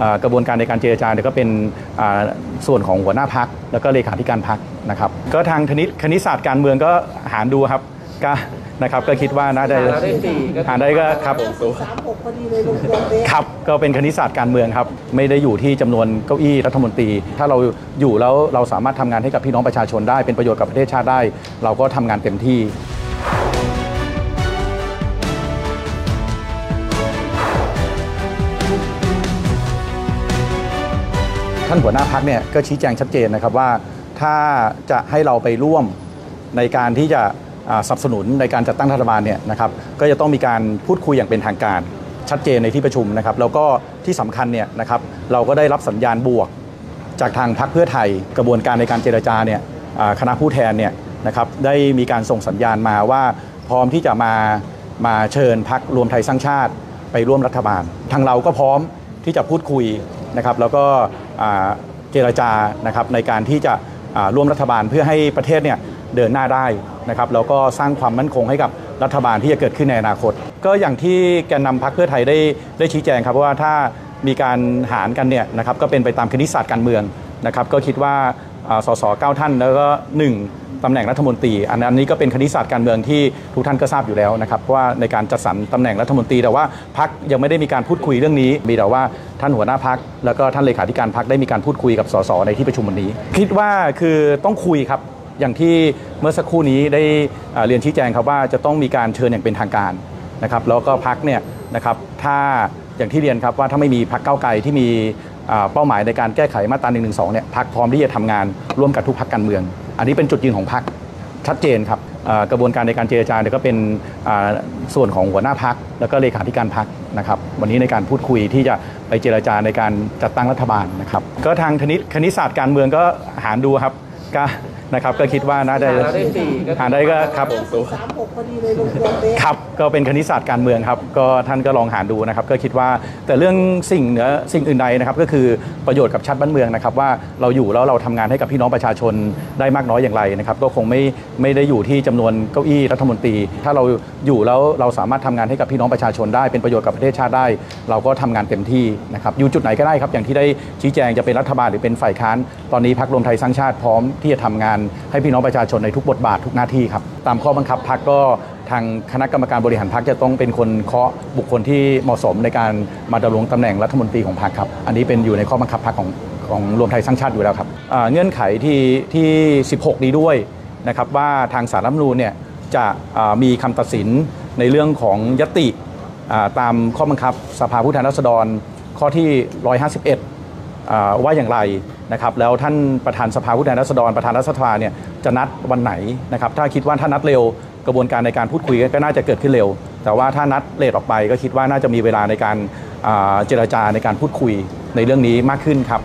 อ่ากระบวนการในการเจรจาเนี่ยก็เป็นอ่าส่วนของหัวหน้าพักแล้วก็เลขาธิการพักนะครับ ก็ทางคณิตคณิตศาสตร์การเมืองก็หารดูครับก็นะครับก็คิดว่าน่าจะหารแล้วได้สี่ก็หารได้ก็ครับสามหกพอดีเลยลงตัวเป๊ะครับก็เป็นคณิตศาสตร์การเมืองครับ ไม่ได้อยู่ที่จำนวนเก้าอี้รัฐมนตรี ถ้าเราอยู่แล้วเราสามารถทำงานให้กับพี่น้องประชาชนได้เป็นประโยชน์กับประเทศชาติได้ เราก็ทำงานเต็มที่านหัวหน้าพักเนี่ยก็ชี้แจงชัดเจนนะครับว่าถ้าจะให้เราไปร่วมในการที่จะสนับสนุนในการจัดตั้งรัฐบาลเนี่ยนะครับก็จะต้องมีการพูดคุยอย่างเป็นทางการชัดเจนในที่ประชุมนะครับแล้วก็ที่สำคัญเนี่ยนะครับเราก็ได้รับสัญญาณบวก จากทางพรรคเพื่อไทยกระบวนการในการเจรจาเนี่ยคณะผู้แทนเนี่ยนะครับได้มีการส่งสัญญาณมาว่าพร้อมที่จะมามาเชิญพรรครวมไทยสร้างชาติไปร่วมรัฐบาล ทางเราก็พร้อมที่จะพูดคุยนะครับแล้วก็ เจรจานะครับในการที่จะร่วมรัฐบาลเพื่อให้ประเทศเนี่ยเดินหน้าได้นะครับแล้วก็สร้างความมั่นคงให้กับรัฐบาลที่จะเกิดขึ้นในอนาคต ก็อย่างที่แกนนำพรรคเพื่อไทยได้ได้ชี้แจงครับว่าถ้ามีการหารกันเนี่ยนะครับก็เป็นไปตามคณิตศาสตร์การเมืองนะครับก็คิดว่าสสเก้าท่านแล้วก็หนึ่ง ตำแหน่งรัฐมนตรี อันนี้ก็เป็นคณิตศาสตร์การเมืองที่ทุกท่านก็ทราบอยู่แล้วนะครับว่าในการจัดสรรตำแหน่งรัฐมนตรี แต่ว่าพักยังไม่ได้มีการพูดคุยเรื่องนี้ มีแต่ว่าท่านหัวหน้าพักแล้วก็ท่านเลขาธิการพักได้มีการพูดคุยกับสสในที่ประชุมวันนี้ คิดว่าคือต้องคุยครับอย่างที่เมื่อสักครู่นี้ได้เรียนชี้แจงครับว่าจะต้องมีการเชิญอย่างเป็นทางการนะครับแล้วก็พักเนี่ยนะครับถ้าอย่างที่เรียนครับว่าถ้าไม่มีพักเก้าไกลที่มีเป้าหมายในการแก้ไขมาตรา1นึเนี่ยพักพร้อมที่จะทำงานร่วมกับทุกพักการเมือง อันนี้เป็นจุดยืนของพรรคชัดเจนครับกระบวนการในการเจรจาเนี่ยก็เป็นส่วนของหัวหน้าพัก แล้วก็เลขาธิการพักนะครับ วันนี้ในการพูดคุยที่จะไปเจรจาในการจัดตั้งรัฐบาลนะครับ ก็ทางคณิตคณิตศาสตร์การเมืองก็หารดูครับก็ นะครับก็คิดว่าน่าจะหารแล้วได้สี่ก็หารได้ก็ครับ สามหกพอดีเลยลงตัวเป๊ะ ครับ ก็เป็นคณิตศาสตร์การเมืองครับ ก็ท่านก็ลองหารดูนะครับ ก็คิดว่าแต่เรื่องสิ่งเหนือสิ่งอื่นใดนะครับ ก็คือประโยชน์กับชาติบ้านเมืองนะครับ ว่าเราอยู่แล้วเราทำงานให้กับพี่น้องประชาชนได้มากน้อยอย่างไรนะครับ ก็คงไม่ไม่ได้อยู่ที่จำนวนเก้าอี้รัฐมนตรี ถ้าเราอยู่แล้วเราสามารถทำงานให้กับพี่น้องประชาชนได้ เป็นประโยชน์กับประเทศชาติได้ เราก็ทำงานเต็มที่นะครับ อยู่จุดไหนก็ได้ครับ อย่างที่ได้ชี้แจงจะเป็นรัฐบาลหรือเป็นฝ่ายค้าน ตอนนี้พักรวมไทยสร้างชาติพร้อมที่จะทำงานให้พี่น้องประชาชนในทุกบทบาททุกหน้าที่ครับ ตามข้อบังคับพักก็ทางคณะกรรมการบริหารพักจะต้องเป็นคนเคาะบุคคลที่เหมาะสมในการมาดำรงตำแหน่งรัฐมนตรีของพรรครับ อันนี้เป็นอยู่ในข้อบังคับพักของของรวมไทยสร้างชาติอยู่แล้วครับเงื่อนไขที่ที่ 16 นี้ด้วยนะครับว่าทางสารรัฐมนูญเนี่ยจะมีคำตัดสินในเรื่องของยติตามข้อบังคับสภาผู้แทนราษฎรข้อที่ 151อ่าว่าอย่างไร นะครับแล้วท่านประธานสภาผู้แทนราษฎรประธานรัฐสภาเนี่ยจะนัดวันไหนนะครับถ้าคิดว่าถ้านัดเร็วกระบวนการในการพูดคุยก็น่าจะเกิดขึ้นเร็ว แต่ว่าถ้านัดเลทออกไปก็คิดว่าน่าจะมีเวลาในการเจรจาในการพูดคุยในเรื่องนี้มากขึ้นครับ